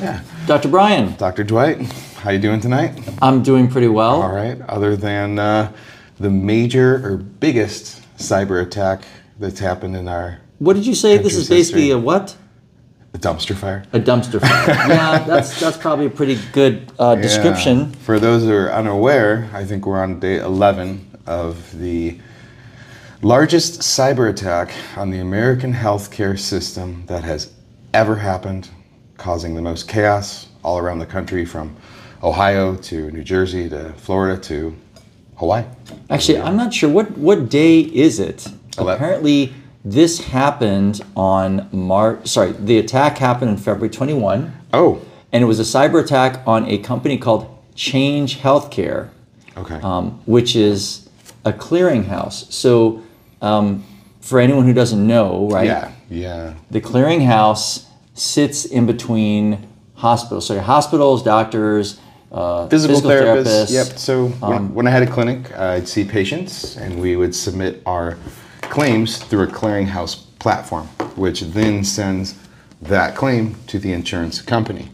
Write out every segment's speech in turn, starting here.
Yeah. Dr. Brian, Dr. Dwight, how you doing tonight? I'm doing pretty well. All right. Other than uh, the major or biggest cyber attack that's happened in our What did you say? This is basically history. a what? A dumpster fire. A dumpster fire. yeah, that's that's probably a pretty good uh, description. Yeah. For those who are unaware, I think we're on day 11 of the largest cyber attack on the American healthcare system that has ever happened, causing the most chaos all around the country from Ohio to New Jersey to Florida to Hawaii. Actually, I'm not sure what what day is it. Apparently, this happened on March. Sorry, the attack happened in February 21, Oh, and it was a cyber attack on a company called Change Healthcare. okay. um, which is a clearinghouse. So, um, for anyone who doesn't know, right, yeah, yeah. the clearinghouse sits in between hospitals. So, your hospitals, doctors, uh, Physical, therapists. therapists. Yep. So when, when I had a clinic, I'd see patients, and we would submit our claims through a clearinghouse platform, which then sends that claim to the insurance company.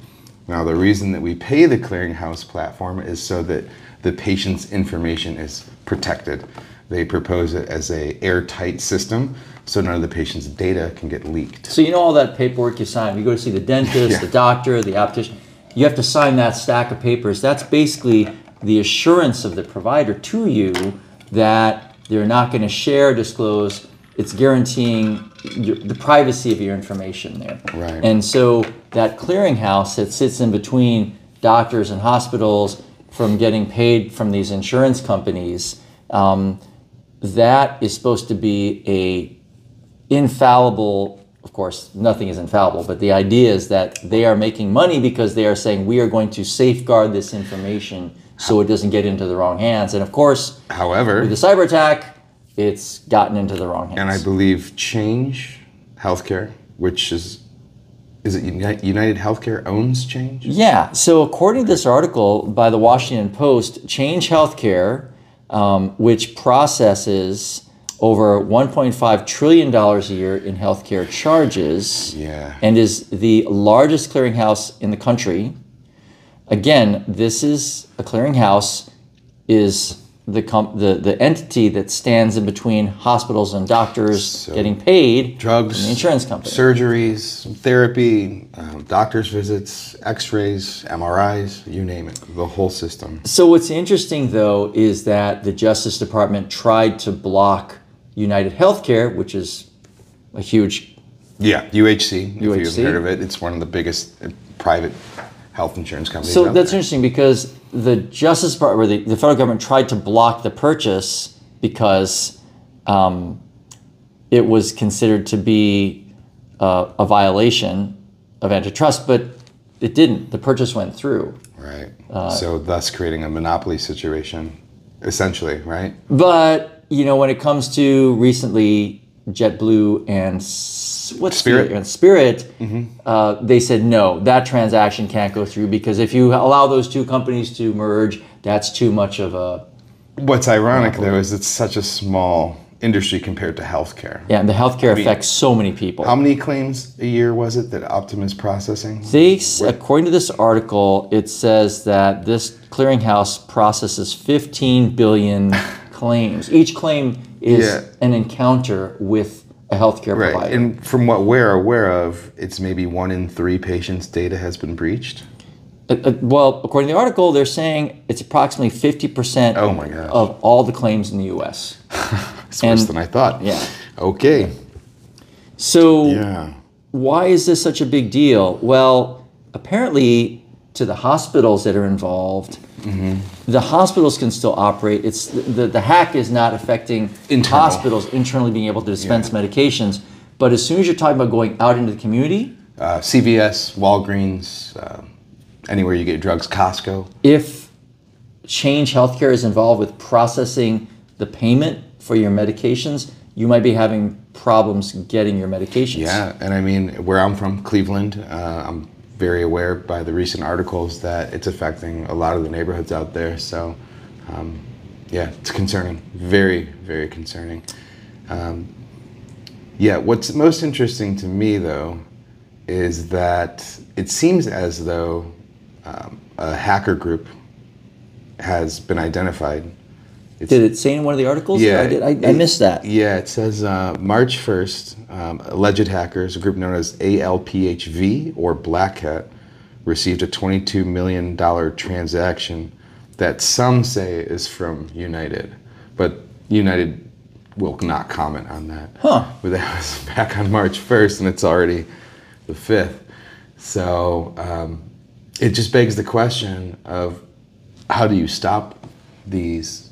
Now, the reason that we pay the clearinghouse platform is so that the patient's information is protected. They propose it as a airtight system, so none of the patient's data can get leaked. So, you know all that paperwork you sign. You go to see the dentist, Yeah. the doctor, the optician. You have to sign that stack of papers. That's basically the assurance of the provider to you that they're not going to share, disclose. It's guaranteeing your, the privacy of your information there. Right. And so that clearinghouse that sits in between doctors and hospitals from getting paid from these insurance companies, um, that is supposed to be a infallible of course nothing is infallible but the idea is that they are making money because they are saying we are going to safeguard this information so it doesn't get into the wrong hands and of course However, with the cyber attack it's gotten into the wrong hands and I believe Change Healthcare, which is is it United Healthcare owns Change? Yeah. So according to this article by the Washington Post, Change Healthcare, um, which processes over 1.5 trillion dollars a year in healthcare charges, Yeah. and is the largest clearinghouse in the country. Again, this is a clearinghouse is the com- the the entity that stands in between hospitals and doctors So- getting paid Drugs, the insurance company. surgeries, therapy, um, doctor's visits, X-rays, MRIs, you name it, the whole system. So what's interesting though is that the Justice Department tried to block United Healthcare, which is a huge Yeah, UHC. If you UHC. haven't heard of it, it's one of the biggest uh, private health insurance companies. So that's there. interesting because the Justice Department, or the, the federal government, tried to block the purchase because um, it was considered to be uh, a violation of antitrust, but it didn't. The purchase went through. right. Uh, so thus creating a monopoly situation, essentially, right? But you know, when it comes to recently JetBlue and the- Spirit. Mm-hmm. and Spirit, uh, they said no, that transaction can't go through because if you allow those two companies to merge, that's too much of a What's ironic though is it's such a small industry compared to healthcare. yeah. And the healthcare mean, affects so many people. How many claims a year was it that Optum is processing? They, according to this article, it says that this clearinghouse processes 15 billion claims. Each claim is Yeah. an encounter with a healthcare Right, provider. and from what we're aware of, it's maybe one in three patients' data has been breached. Uh, uh, well, according to the article, they're saying it's approximately 50% Oh my of all the claims in the US. It's And- worse than I thought. Yeah. Okay. So, Yeah. why is this such a big deal? Well, apparently, to the hospitals that are involved, Mm-hmm. the hospitals can still operate. It's the, the hack is not affecting Internal. hospitals internally being able to dispense medications. But as soon as you're talking about going out into the community, Uh, CVS, Walgreens, uh, anywhere you get drugs, Costco. if Change Healthcare is involved with processing the payment for your medications, you might be having problems getting your medications. Yeah, and I mean, where I'm from, Cleveland, uh, I'm very aware by the recent articles that it's affecting a lot of the neighborhoods out there. So, um, yeah, it's concerning. Very, very concerning. Um, yeah, what's most interesting to me, though, is that it seems as though um, a hacker group has been identified. It's, Did it say in one of the articles? yeah, I, did, I, I missed that. Yeah, it says uh, March 1st, um, alleged hackers, a group known as ALPHV or BlackCat, received a $22 million transaction that some say is from United. But United will not comment on that. Huh. But that was back on March 1st, and it's already the 5th. So um, it just begs the question of how do you stop these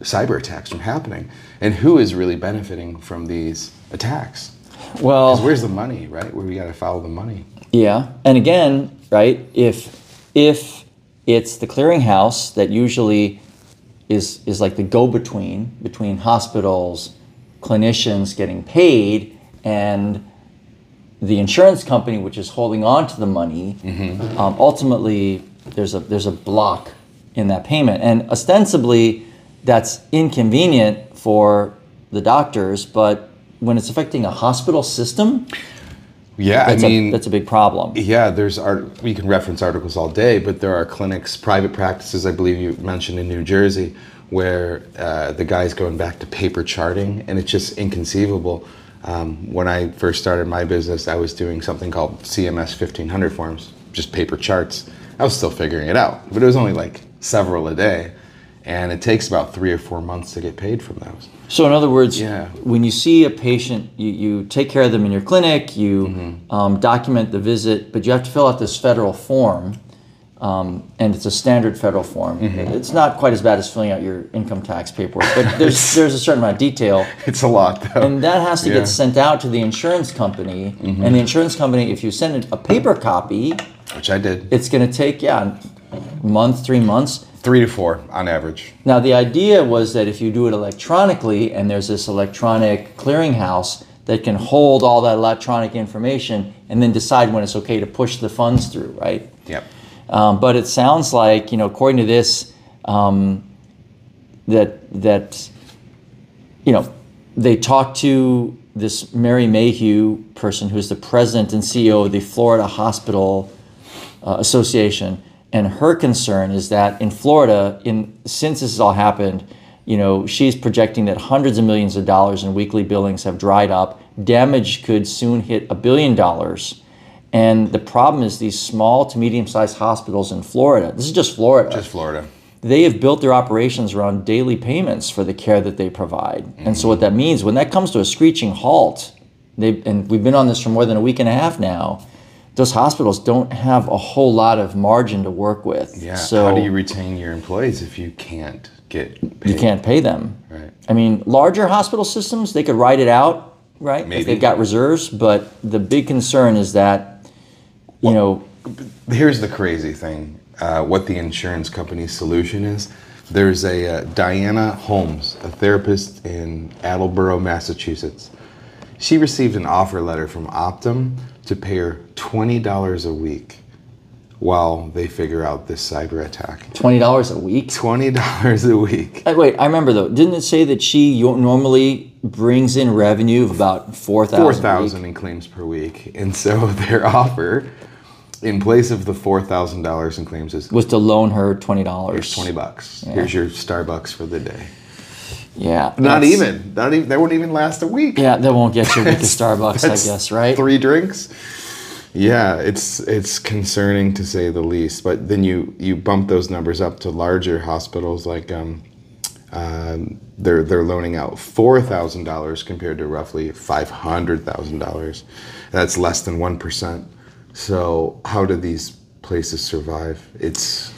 cyber attacks from happening? And who is really benefiting from these attacks? Well, where's the money, right? Where we got to follow the money. yeah, and again, right? If if it's the clearinghouse that usually is is like the go-between between hospitals, clinicians getting paid, and the insurance company, which is holding on to the money, um, ultimately there's a there's a block in that payment, and ostensibly that's inconvenient for the doctors, but when it's affecting a hospital system, Yeah, that's, I mean, a, that's a big problem. Yeah, there's art. We can reference articles all day, but there are clinics, private practices. I believe you mentioned in New Jersey, where uh, the guy's going back to paper charting, and it's just inconceivable. Um, when I first started my business, I was doing something called CMS 1500 forms, just paper charts. I was still figuring it out, but it was only like several a day, and it takes about three or four months to get paid from those. So, in other words, Yeah. when you see a patient, you, you take care of them in your clinic, you Mm-hmm. um, document the visit, but you have to fill out this federal form, um, and it's a standard federal form. Mm-hmm. It's not quite as bad as filling out your income tax paperwork, but there's there's a certain amount of detail, It's a lot, though. and that has to Yeah. Mm-hmm. get sent out to the insurance company. And the insurance company, if you send it a paper copy, which I did. it's going to take yeah, a month, three months. Three to four on average. Now, the idea was that if you do it electronically and there's this electronic clearinghouse that can hold all that electronic information and then decide when it's okay to push the funds through, right? Yep. Um, but it sounds like, you know, according to this, um, that, that, you know, they talked to this Mary Mayhew person who's the president and CEO of the Florida Hospital uh, Association, and her concern is that in Florida, in since this has all happened, you know, she's projecting that hundreds of millions of dollars in weekly billings have dried up. Damage could soon hit a billion dollars. And the problem is these small to medium-sized hospitals in Florida. This is just Florida Just Florida. they have built their operations around daily payments for the care that they provide. And so what that means when that comes to a screeching halt, they and we've been on this for more than a week and a half now. Those hospitals don't have a whole lot of margin to work with. Yeah. So How do you retain your employees if you can't get paid? you can't pay them. Right. I mean, larger hospital systems they could ride it out, right? If Maybe. they've got reserves, but the big concern is that, you know, Here's the crazy thing. Uh, what the insurance company's solution is. There's a uh, Diana Holmes, a therapist in Attleboro, Massachusetts. She received an offer letter from Optum to pay her twenty dollars a week while they figure out this cyber attack. twenty dollars a week. Twenty dollars a week. Uh, Wait, I remember though. Didn't it say that she normally brings in revenue of about four thousand? Four thousand in claims per week, and so their offer, in place of the four thousand dollars in claims, is was to loan her twenty dollars. Here's 20 bucks. Here's your Starbucks for the day. Yeah, Not even. Not even. They won't even last a week. Yeah, that won't get you a week Starbucks, I guess, right? Three drinks. Yeah, it's it's concerning to say the least. But then you you bump those numbers up to larger hospitals like um, um, they're they're loaning out four thousand dollars compared to roughly five hundred thousand dollars. That's less than one percent. So how do these places survive? It's,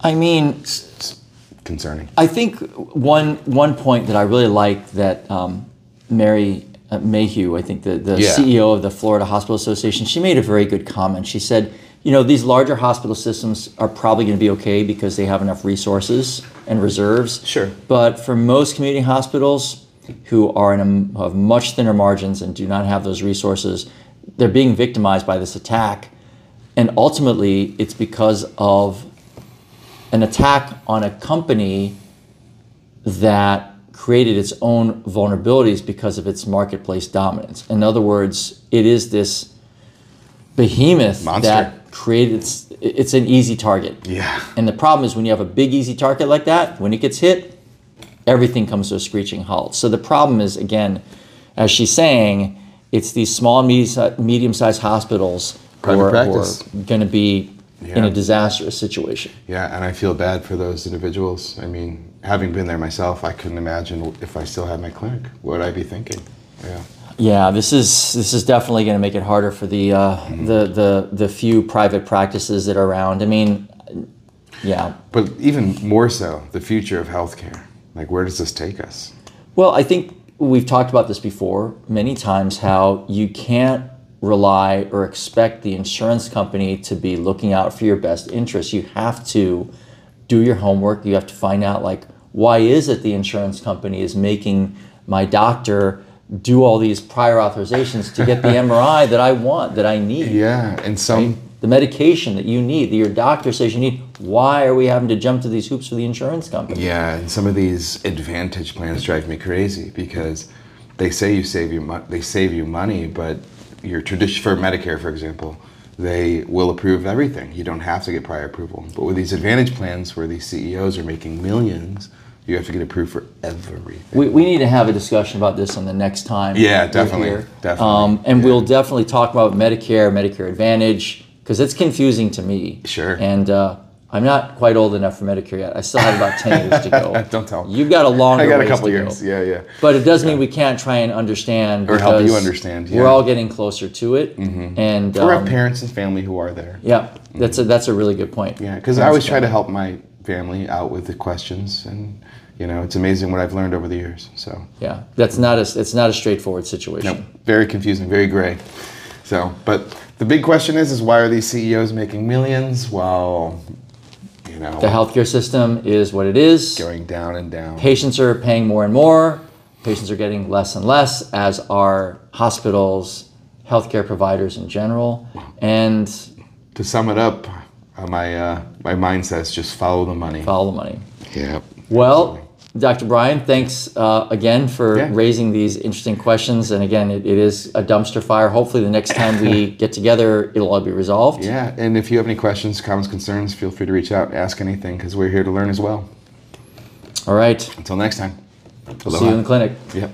I mean, it's concerning. I think one one point that I really liked that um, Mary uh, Mayhew, I think the, the Yeah. CEO of the Florida Hospital Association, she made a very good comment. She said, you know, these larger hospital systems are probably going to be okay because they have enough resources and reserves. Sure. But for most community hospitals who are in a, have much thinner margins and do not have those resources, they're being victimized by this attack. And ultimately, it's because of an attack on a company that created its own vulnerabilities because of its marketplace dominance. In other words, it is this behemoth Monster. that created it's, it's an easy target. Yeah. And the problem is when you have a big easy target like that, when it gets hit, everything comes to a screeching halt. So the problem is again, as she's saying, it's these small medium sized hospitals who Private are, going to be in a disastrous situation. Yeah, and I feel bad for those individuals. I mean, having been there myself, I couldn't imagine if I still had my clinic. What I'd I be thinking? Yeah. Yeah, this is this is definitely going to make it harder for the uh, the the the few private practices that are around. I mean, yeah. But even more so, the future of healthcare. Like, where does this take us? Well, I think we've talked about this before many times. How you can't rely or expect the insurance company to be looking out for your best interests. You have to do your homework. You have to find out like why is it the insurance company is making my doctor do all these prior authorizations to get the MRI that I want, that I need. Yeah, and some. the medication that you need, that your doctor says you need. Why are we having to jump to these hoops for the insurance company? Yeah, and some of these advantage plans drive me crazy because they say you save you mo- they save you money, but your tradition for Medicare, for example, they will approve everything. You don't have to get prior approval. But with these advantage plans, where these CEOs are making millions, you have to get approved for everything. We, we need to have a discussion about this on the next time. Yeah, definitely, definitely, Um, and yeah. we'll definitely talk about Medicare, Medicare Advantage, because it's confusing to me. Sure. And uh, I'm not quite old enough for Medicare yet. I still have about 10 years to go. Don't tell. You've got a longer I got a couple years. Go. Yeah, yeah. But it does mean we can't try and understand Or help you understand, We're all getting closer to it, and Or um, have parents and family who are there. yeah, that's a that's a really good point. Yeah, because I always try to help my family out with the questions, and you know, it's amazing what I've learned over the years. So, Yeah, that's not a it's not a straightforward situation. no, very confusing, very gray. So, but the big question is, is why are these CEOs making millions while, you know, The healthcare system is what it is. going down and down? Patients are paying more and more. Patients are getting less and less, as are hospitals, healthcare providers in general. And To sum it up, uh, my uh, my mind says just follow the money. follow the money. Yeah. Well, Dr. Brian, thanks uh, again for Yeah. raising these interesting questions. And again, it, it is a dumpster fire. Hopefully, the next time we get together, it'll all be resolved. Yeah, and if you have any questions, comments, concerns, feel free to reach out, ask anything, because we're here to learn as well. All right. Until next time. See you in the clinic. Yep.